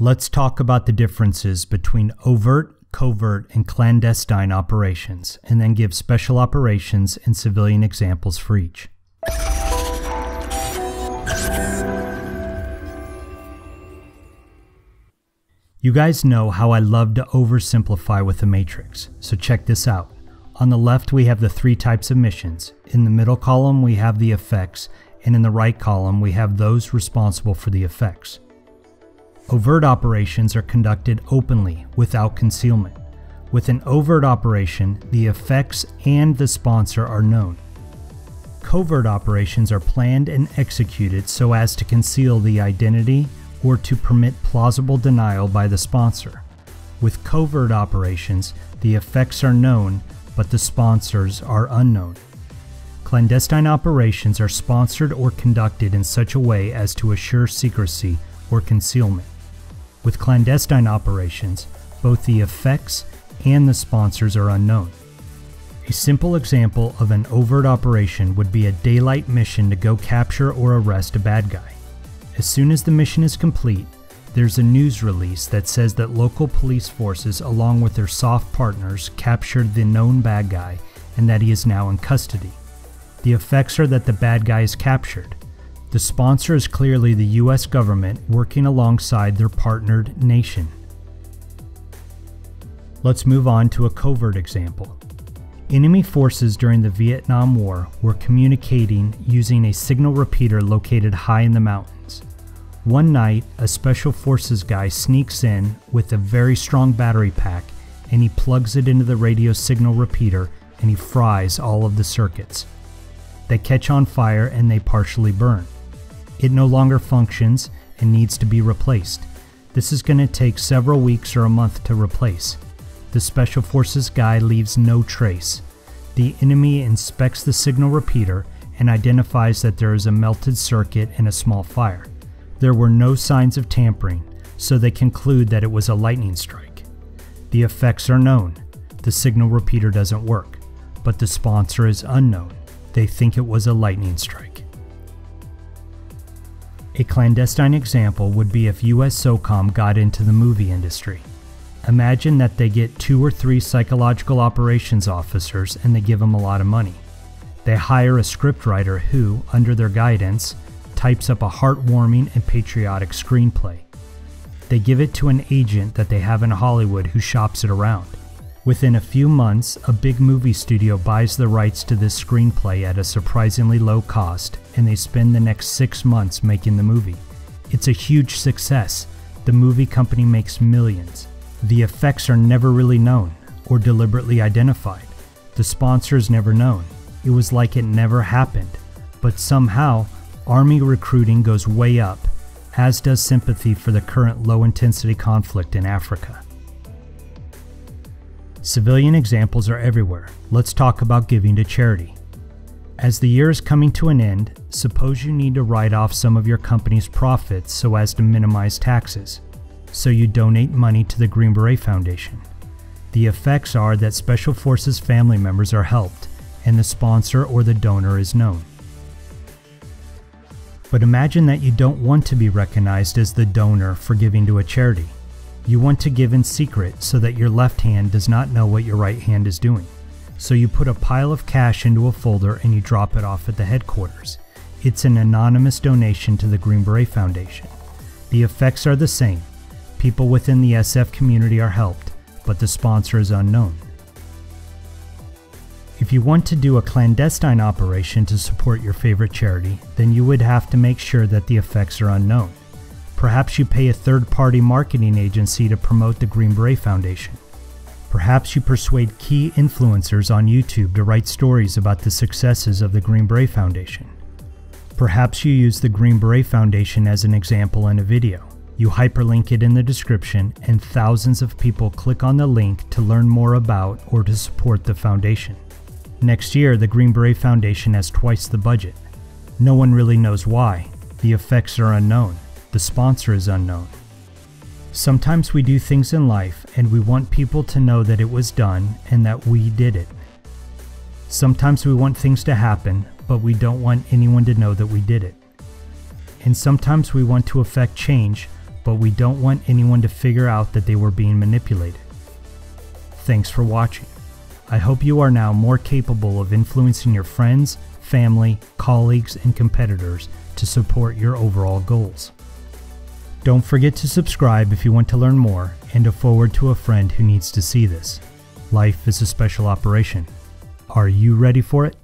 Let's talk about the differences between overt, covert, and clandestine operations, and then give special operations and civilian examples for each. You guys know how I love to oversimplify with the matrix, so check this out. On the left, we have the three types of missions. In the middle column, we have the effects, and in the right column, we have those responsible for the effects. Overt operations are conducted openly, without concealment. With an overt operation, the effects and the sponsor are known. Covert operations are planned and executed so as to conceal the identity or to permit plausible denial by the sponsor. With covert operations, the effects are known, but the sponsors are unknown. Clandestine operations are sponsored or conducted in such a way as to assure secrecy or concealment. With clandestine operations, both the effects and the sponsors are unknown. A simple example of an overt operation would be a daylight mission to go capture or arrest a bad guy. As soon as the mission is complete, there's a news release that says that local police forces, along with their SOF partners, captured the known bad guy and that he is now in custody. The effects are that the bad guy is captured. The sponsor is clearly the US government working alongside their partnered nation. Let's move on to a covert example. Enemy forces during the Vietnam War were communicating using a signal repeater located high in the mountains. One night, a Special Forces guy sneaks in with a very strong battery pack and he plugs it into the radio signal repeater and he fries all of the circuits. They catch on fire and they partially burn. It no longer functions and needs to be replaced. This is going to take several weeks or a month to replace. The Special Forces guy leaves no trace. The enemy inspects the signal repeater and identifies that there is a melted circuit and a small fire. There were no signs of tampering, so they conclude that it was a lightning strike. The effects are known. The signal repeater doesn't work, but the sponsor is unknown. They think it was a lightning strike. A clandestine example would be if US SOCOM got into the movie industry. Imagine that they get two or three psychological operations officers and they give them a lot of money. They hire a scriptwriter who, under their guidance, types up a heartwarming and patriotic screenplay. They give it to an agent that they have in Hollywood who shops it around. Within a few months, a big movie studio buys the rights to this screenplay at a surprisingly low cost, and they spend the next six months making the movie. It's a huge success. The movie company makes millions. The effects are never really known or deliberately identified. The sponsor is never known. It was like it never happened. But somehow, Army recruiting goes way up, as does sympathy for the current low intensity conflict in Africa. Civilian examples are everywhere. Let's talk about giving to charity. As the year is coming to an end, suppose you need to write off some of your company's profits so as to minimize taxes. So you donate money to the Green Beret Foundation. The effects are that Special Forces family members are helped, and the sponsor or the donor is known. But imagine that you don't want to be recognized as the donor for giving to a charity. You want to give in secret so that your left hand does not know what your right hand is doing. So you put a pile of cash into a folder and you drop it off at the headquarters. It's an anonymous donation to the Green Beret Foundation. The effects are the same. People within the SF community are helped, but the sponsor is unknown. If you want to do a clandestine operation to support your favorite charity, then you would have to make sure that the effects are unknown. Perhaps you pay a third party marketing agency to promote the Green Beret Foundation. Perhaps you persuade key influencers on YouTube to write stories about the successes of the Green Beret Foundation. Perhaps you use the Green Beret Foundation as an example in a video. You hyperlink it in the description, and thousands of people click on the link to learn more about or to support the foundation. Next year, the Green Beret Foundation has twice the budget. No one really knows why. The effects are unknown. The sponsor is unknown. Sometimes we do things in life and we want people to know that it was done and that we did it. Sometimes we want things to happen, but we don't want anyone to know that we did it. And sometimes we want to affect change, but we don't want anyone to figure out that they were being manipulated. Thanks for watching. I hope you are now more capable of influencing your friends, family, colleagues, and competitors to support your overall goals. Don't forget to subscribe if you want to learn more and to forward to a friend who needs to see this. Life is a special operation. Are you ready for it?